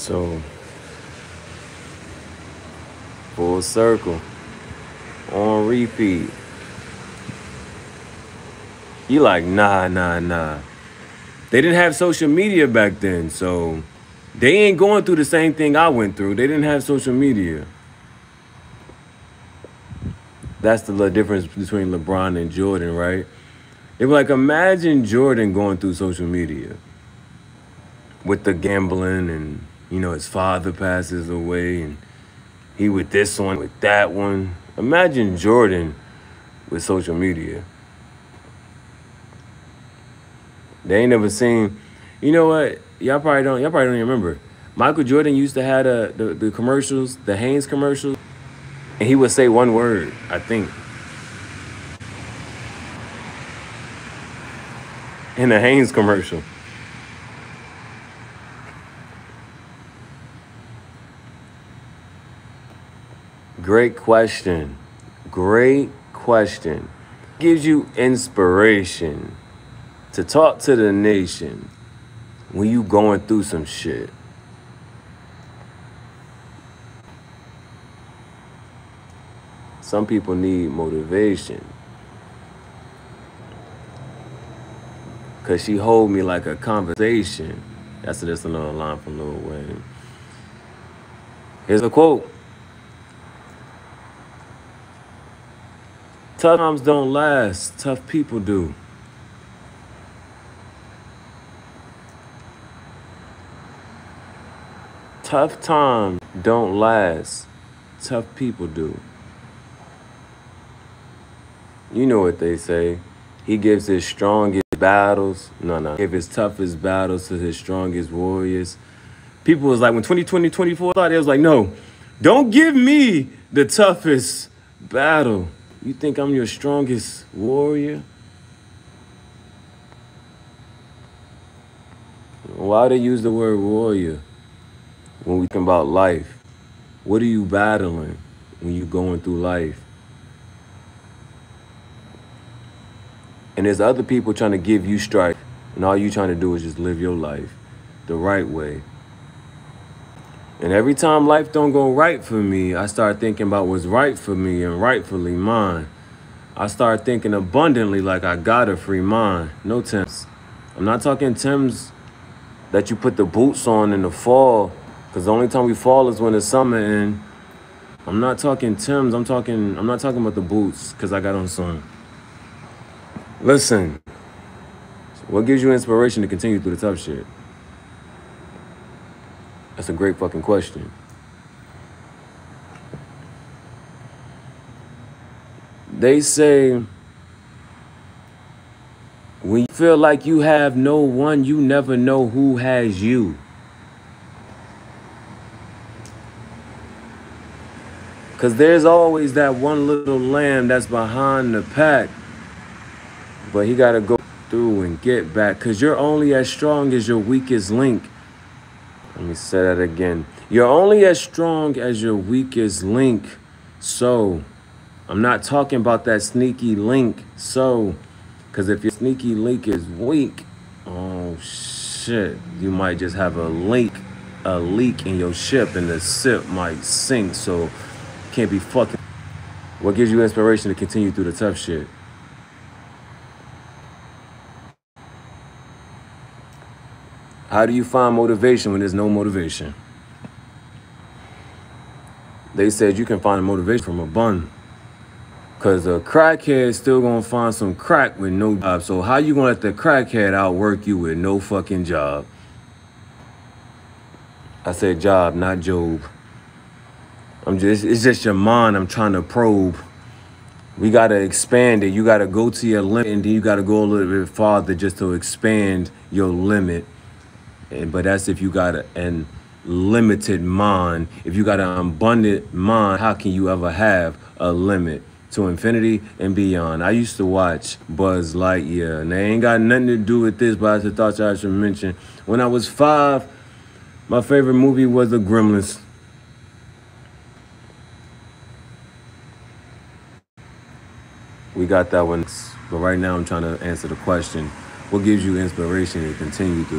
So, full circle, on repeat. You like, nah, nah, nah. They didn't have social media back then, so they ain't going through the same thing I went through. They didn't have social media. That's the difference between LeBron and Jordan, right? It was like imagine Jordan going through social media with the gambling and you know his father passes away and he with this one with that one. Imagine Jordan with social media. They ain't never seen. You know what? Y'all probably don't. Y'all probably don't even remember. Michael Jordan used to have the, the, the commercials, the Hanes commercials, and he would say one word. I think. In the Hanes commercial. Great question. Great question. Gives you inspiration to talk to the nation when you going through some shit. Some people need motivation. Cause she hold me like a conversation. That's just another line from Lil Wayne. Here's a quote. Tough times don't last, tough people do. Tough times don't last, tough people do. You know what they say. He gives his strongest battles. No, no. Give his toughest battles to his strongest warriors. People was like, when 2020, 24 thought, it was like, no, don't give me the toughest battle. You think I'm your strongest warrior? Why they use the word warrior when we think about life? What are you battling when you're going through life? And there's other people trying to give you strife, and all you're trying to do is just live your life the right way. And every time life don't go right for me, I start thinking about what's right for me and rightfully mine. I start thinking abundantly like I got a free mind. No Tims. I'm not talking Tims that you put the boots on in the fall, because the only time we fall is when the summer and I'm not talking Tims, I'm talking I'm not talking about the boots because I got on some. Listen, what gives you inspiration to continue through the tough shit? That's a great fucking question. They say when you feel like you have no one, you never know who has you. Because there's always that one little lamb that's behind the pack. But he got to go through and get back. Because you're only as strong as your weakest link. Let me say that again. You're only as strong as your weakest link. So, I'm not talking about that sneaky link. So, because if your sneaky link is weak, oh shit, you might just have a leak, a leak in your ship, and the ship might sink. So, can't be fucking. What gives you inspiration to continue through the tough shit? How do you find motivation when there's no motivation? They said you can find a motivation from a bun. Cause a crackhead still gonna find some crack with no job. So how you gonna let the crackhead outwork you with no fucking job? I said job, not Job. I'm just it's just your mind I'm trying to probe. We gotta expand it. You gotta go to your limit and then you gotta go a little bit farther just to expand your limit. And, but that's if you got an limited mind. If you got an abundant mind, how can you ever have a limit? To infinity and beyond. I used to watch Buzz Lightyear, and they ain't got nothing to do with this, but I just thought I should mention. When I was five, my favorite movie was The Gremlins. We got that one, but right now I'm trying to answer the question. What gives you inspiration to continue through